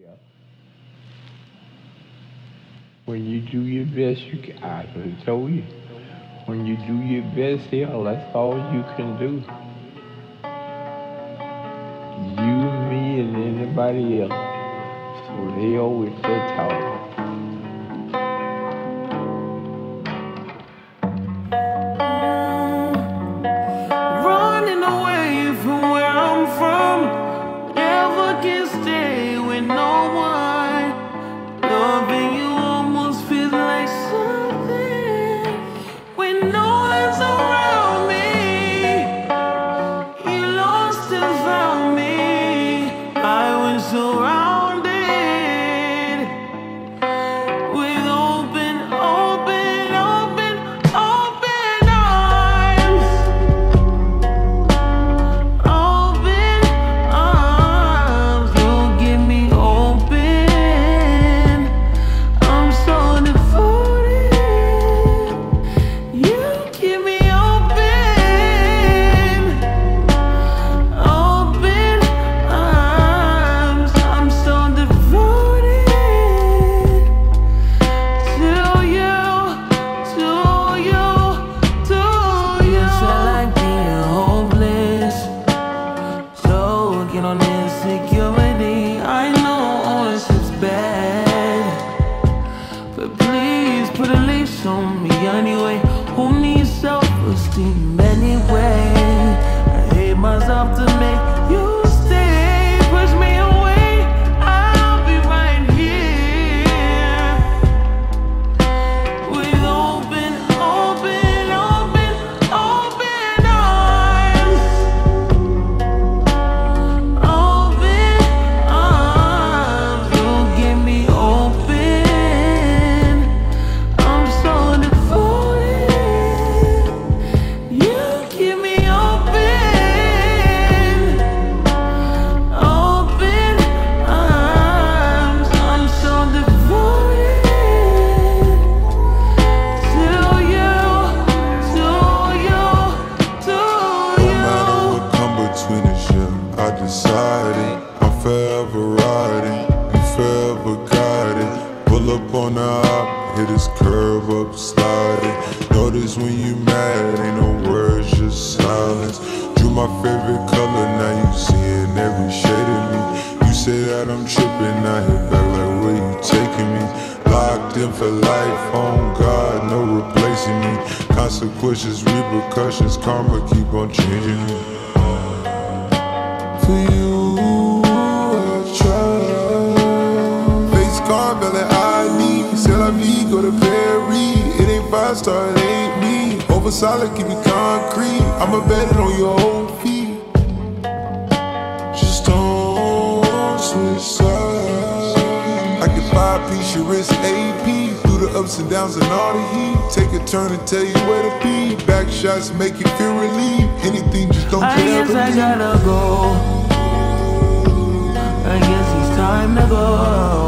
Yeah. When you do your best, you can, I have told you. When you do your best, hell, that's all you can do. You, me, and anybody else. So they always say talk. Put a leash on me anyway. Who needs self esteem anyway? I hate myself to make up on the hit this curve up sliding. Notice when you mad, ain't no words, just silence. Drew my favorite color, now you seeing every shade of me. You say that I'm tripping, I hit back like where you taking me? Locked in for life, on God, no replacing me. Consequences, repercussions, karma keep on changing me. Solid, keep it concrete. I'ma bet it on your own feet. Just don't switch sides. I piece, your wrist AP. Through the ups and downs and all the heat. Take a turn and tell you where to be. Back shots make you feel. Anything, just don't I guess I gotta go. I guess it's time to go.